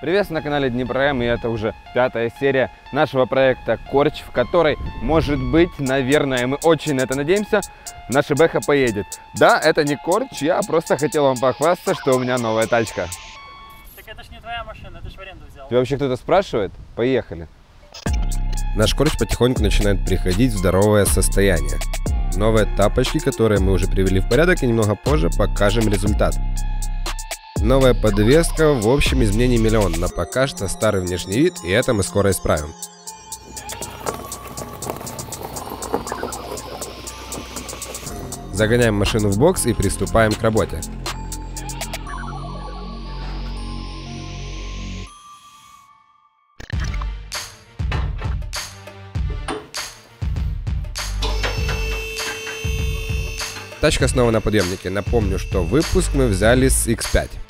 Приветствую на канале Днепром, и это уже пятая серия нашего проекта Корч, в которой, может быть, наверное, мы очень на это надеемся, наша Бэха поедет. Да, это не Корч, я просто хотел вам похвастаться, что у меня новая тачка. Так это ж не твоя машина, ты ж в аренду взял. Тебя вообще кто-то спрашивает? Поехали. Наш корч потихоньку начинает приходить в здоровое состояние. Новые тапочки, которые мы уже привели в порядок, и немного позже покажем результат. Новая подвеска, в общем, изменений миллион, но пока что старый внешний вид, и это мы скоро исправим. Загоняем машину в бокс и приступаем к работе. Тачка снова на подъемнике. Напомню, что выпуск мы взяли с X5.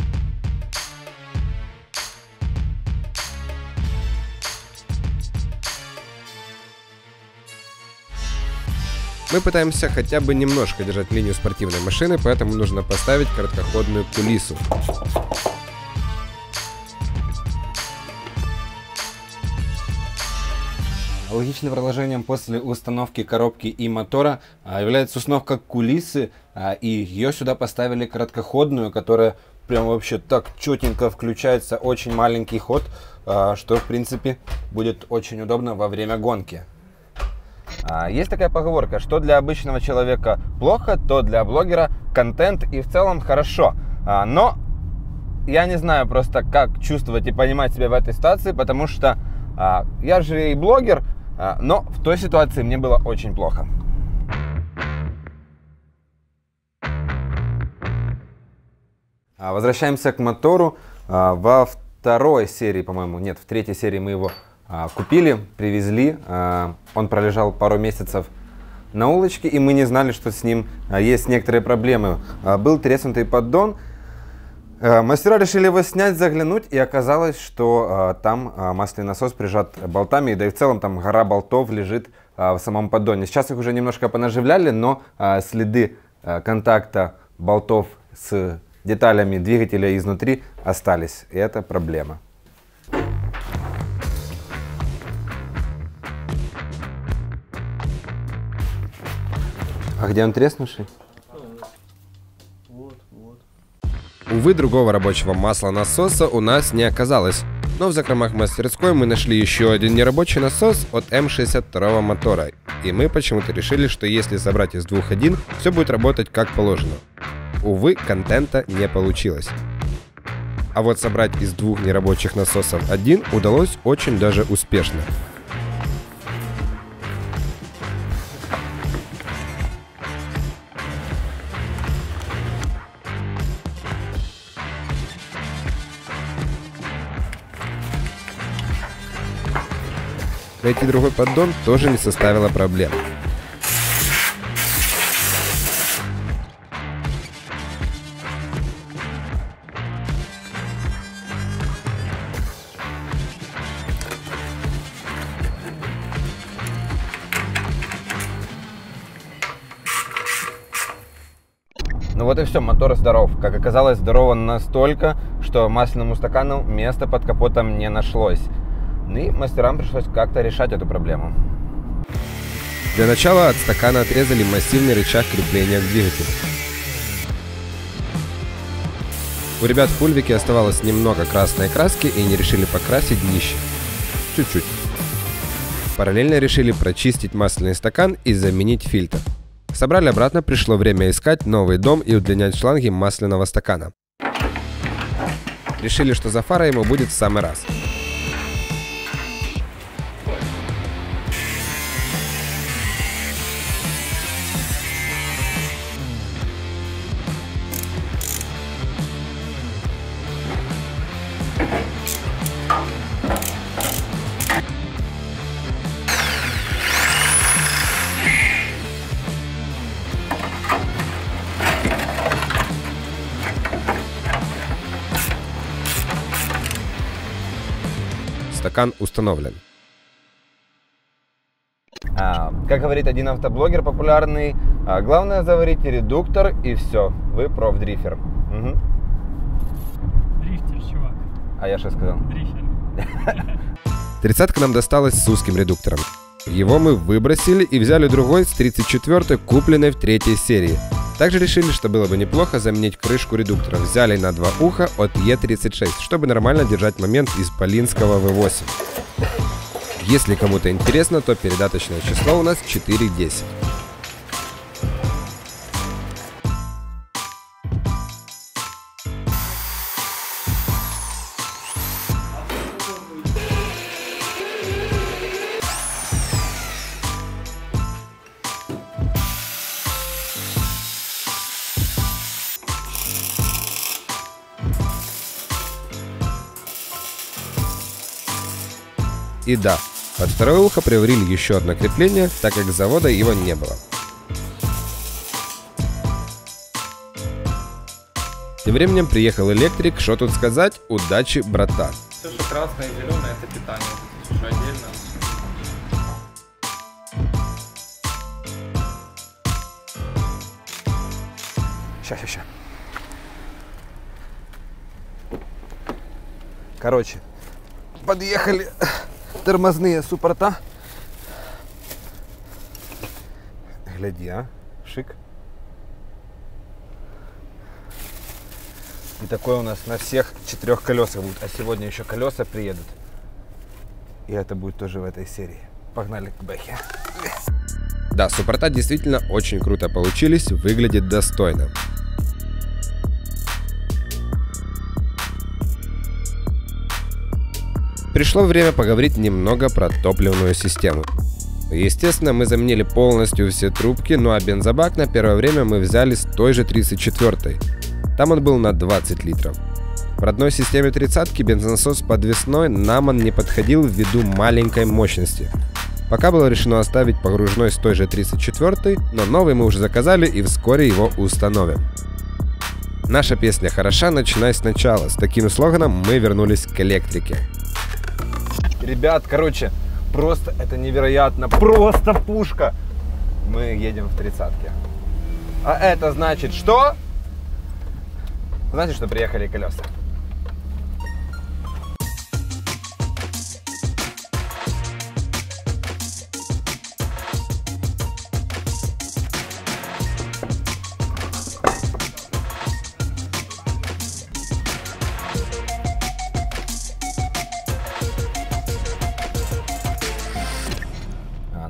Мы пытаемся хотя бы немножко держать линию спортивной машины, поэтому нужно поставить короткоходную кулису. Логичным продолжением после установки коробки и мотора а, является установка кулисы, а, и ее сюда поставили короткоходную, которая прям вообще так четенько включается, очень маленький ход, а, что в принципе будет очень удобно во время гонки. А, Есть такая поговорка, что для обычного человека плохо, то для блогера контент и в целом хорошо. А, Но я не знаю просто, как чувствовать и понимать себя в этой ситуации, потому что а, я же и блогер, но в той ситуации мне было очень плохо. Возвращаемся к мотору. Во второй серии, по-моему, нет, в третьей серии мы его купили, привезли. А, Он пролежал пару месяцев на улочке, и мы не знали, что с ним а, есть некоторые проблемы. А, Был треснутый поддон. Мастера решили его снять, заглянуть, и оказалось, что там масляный насос прижат болтами, да и в целом там гора болтов лежит в самом поддоне. Сейчас их уже немножко понаживляли, но следы контакта болтов с деталями двигателя изнутри остались, и это проблема. А где он треснувший? Вот, вот. Увы, другого рабочего масла насоса у нас не оказалось. Но в закромах мастерской мы нашли еще один нерабочий насос от М62 мотора. И мы почему-то решили, что если собрать из двух один, все будет работать как положено. Увы, контента не получилось. А вот собрать из двух нерабочих насосов один удалось очень даже успешно. Найти другой поддон тоже не составило проблем. Ну вот и все, мотор здоров. Как оказалось, здоров настолько, что масляному стакану места под капотом не нашлось. Ну и мастерам пришлось как-то решать эту проблему. Для начала от стакана отрезали массивный рычаг крепления к двигателю. У ребят в пульвике оставалось немного красной краски и они решили покрасить днище. Чуть-чуть. Параллельно решили прочистить масляный стакан и заменить фильтр. Собрали обратно, пришло время искать новый дом и удлинять шланги масляного стакана. Решили, что за фарой ему будет в самый раз. Стакан установлен. А, как говорит один автоблогер популярный, а, главное заварите редуктор и все, вы профдрифер. Мгм. Дрифтер, чувак. А я что сказал? Дрищель. Тридцатка нам досталась с узким редуктором. Его мы выбросили и взяли другой с 34-й, купленной в третьей серии. Также решили, что было бы неплохо заменить крышку редуктора. Взяли на два уха от Е36, чтобы нормально держать момент из Полинского V8. Если кому-то интересно, то передаточное число у нас 4.10. И да, под второе ухо приварили еще одно крепление, так как завода его не было. Тем временем приехал электрик, что тут сказать, удачи, брата. Все, что красное и зеленое, это питание. Здесь уже отдельно. Сейчас, сейчас, сейчас. Короче, подъехали тормозные суппорта. Гляди, а, шик. И такое у нас на всех четырех колесах будет. А сегодня еще колеса приедут. И это будет тоже в этой серии. Погнали к Бэхе. Да, суппорта действительно очень круто получились, выглядит достойно. Пришло время поговорить немного про топливную систему. Естественно, мы заменили полностью все трубки, ну а бензобак на первое время мы взяли с той же 34 Там он был на 20 литров. В родной системе 30 бензонасос подвесной нам он не подходил ввиду маленькой мощности. Пока было решено оставить погружной с той же 34 но новый мы уже заказали и вскоре его установим. Наша песня хороша, начиная сначала. С таким слоганом мы вернулись к электрике. Ребят, короче, просто это невероятно, просто пушка. Мы едем в тридцатке. А это значит что? Значит, что приехали колеса.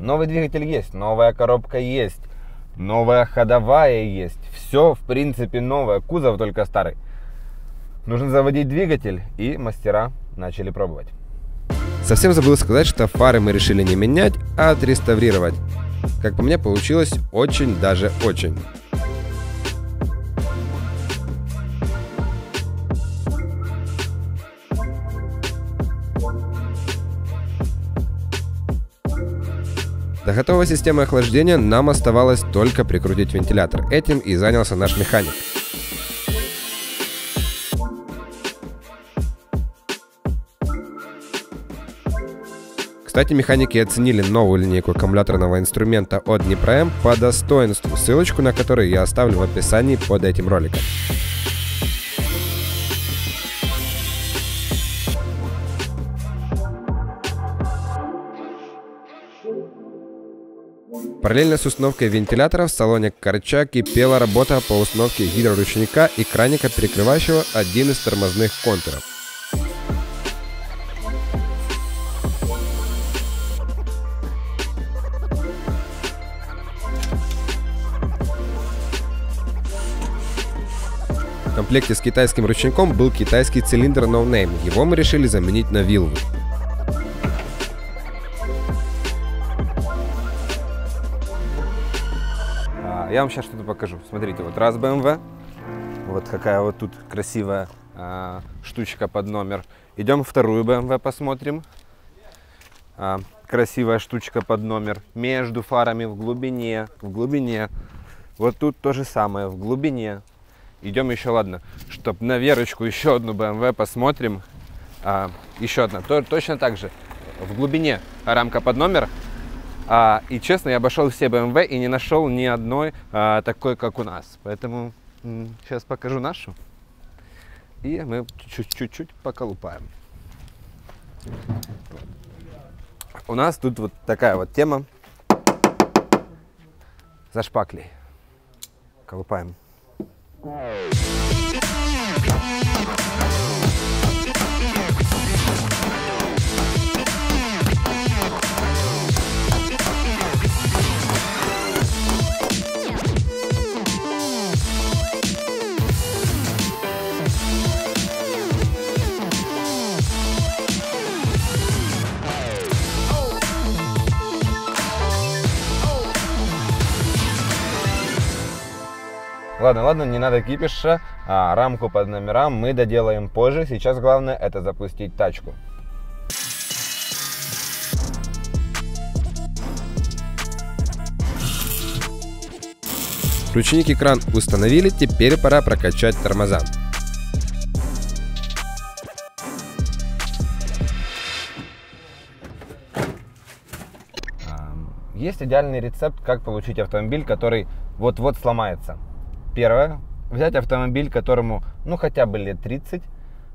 Новый двигатель есть, новая коробка есть, новая ходовая есть. Все, в принципе, новое. Кузов только старый. Нужно заводить двигатель, и мастера начали пробовать. Совсем забыл сказать, что фары мы решили не менять, а отреставрировать. Как по мне, получилось очень даже очень. До готовой системы охлаждения нам оставалось только прикрутить вентилятор. Этим и занялся наш механик. Кстати, механики оценили новую линейку аккумуляторного инструмента от Днепром по достоинству, ссылочку на который я оставлю в описании под этим роликом. Параллельно с установкой вентилятора в салоне Корча кипела работа по установке гидроручника и краника, перекрывающего один из тормозных контуров. В комплекте с китайским ручником был китайский цилиндр No Name. Его мы решили заменить на вилву. Я вам сейчас что-то покажу. Смотрите, вот раз BMW, вот какая вот тут красивая а, штучка под номер. Идем вторую BMW посмотрим. А, красивая штучка под номер. Между фарами в глубине, в глубине. Вот тут то же самое, в глубине. Идем еще, ладно, чтоб на Верочку еще одну BMW посмотрим. А, еще одна, то, точно так же. В глубине рамка под номер. А, и честно, я обошел все BMW и не нашел ни одной а, такой, как у нас. Поэтому сейчас покажу нашу. И мы чуть- чуть-чуть поколупаем. У нас тут вот такая вот тема за шпаклей. Колупаем. Ладно, ладно, не надо кипиша. А, рамку под номерам мы доделаем позже. Сейчас главное это запустить тачку. Ручник экран установили, теперь пора прокачать тормоза. Есть идеальный рецепт, как получить автомобиль, который вот-вот сломается. Первое, взять автомобиль, которому, ну, хотя бы лет 30.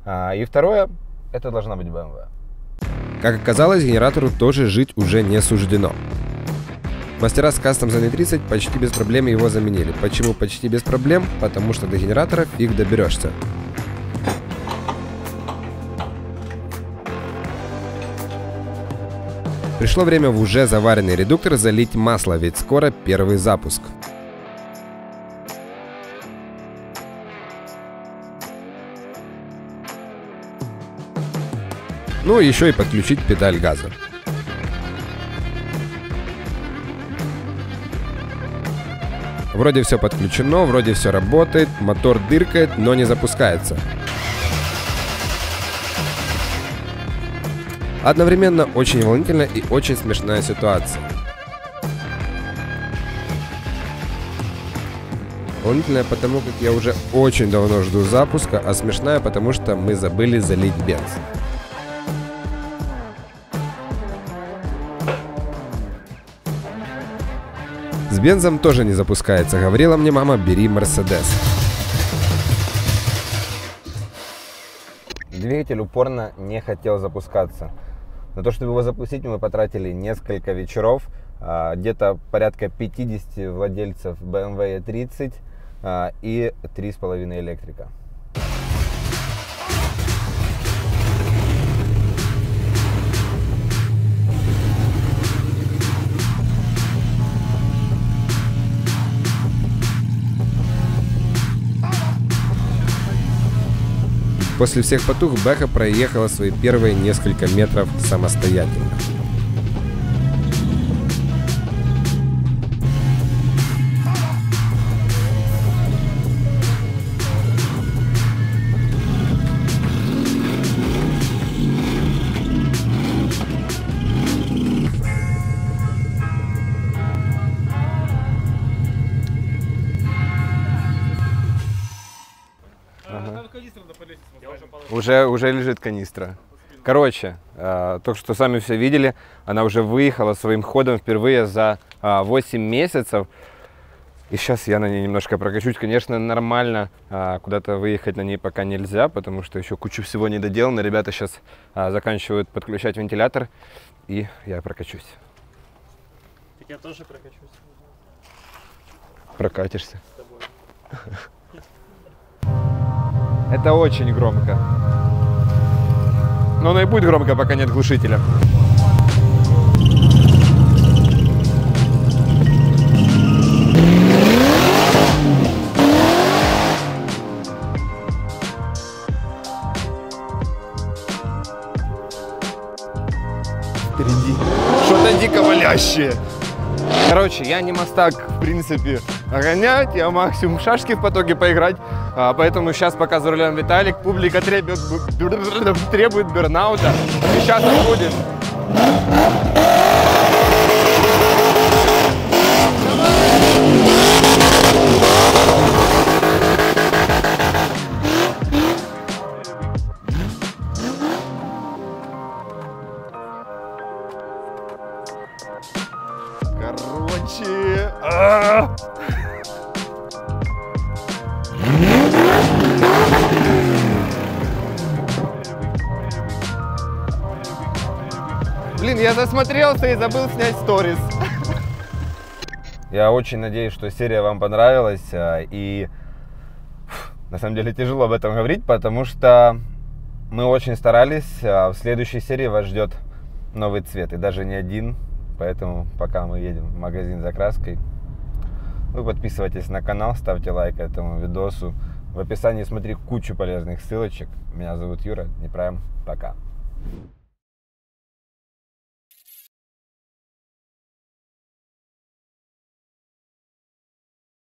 А, И второе, это должна быть BMW. Как оказалось, генератору тоже жить уже не суждено. Мастера с Custom Zone 30 почти без проблем его заменили. Почему почти без проблем? Потому что до генератора фиг доберешься. Пришло время в уже заваренный редуктор залить масло, ведь скоро первый запуск. Ну и еще и подключить педаль газа. Вроде все подключено, вроде все работает, мотор дыркает, но не запускается. Одновременно очень волнительная и очень смешная ситуация. Волнительная потому, как я уже очень давно жду запуска, а смешная потому, что мы забыли залить бенз. С бензом тоже не запускается. Говорила мне мама, бери Мерседес. Двигатель упорно не хотел запускаться. На то, чтобы его запустить, мы потратили несколько вечеров. а, Где-то порядка 50 владельцев BMW 30 а, и 3,5 электрика. После всех потух Бэха проехала свои первые несколько метров самостоятельно. Уже, уже лежит канистра. Короче, э, только что сами все видели, она уже выехала своим ходом впервые за э, 8 месяцев. И сейчас я на ней немножко прокачусь. Конечно, нормально э, куда-то выехать на ней пока нельзя, потому что еще кучу всего не доделано. Ребята сейчас э, заканчивают подключать вентилятор, и я прокачусь. Так я тоже прокачусь Прокатишься. Это очень громко. Но оно и будет громко, пока нет глушителя. Впереди что-то дико валящее. Короче, я не мастак, в принципе, гонять, я максимум шашки в потоке поиграть. А, поэтому сейчас, пока за рулем Виталик, публика требует, бу- требует бернаута. И сейчас он будет. Я засмотрелся и забыл снять сторис. Я очень надеюсь, что серия вам понравилась. а, И на самом деле тяжело об этом говорить, потому что мы очень старались. а В следующей серии вас ждет новый цвет. И даже не один. Поэтому пока мы едем в магазин за краской, вы подписывайтесь на канал, ставьте лайк этому видосу. В описании смотри кучу полезных ссылочек. Меня зовут Юра, не Пока.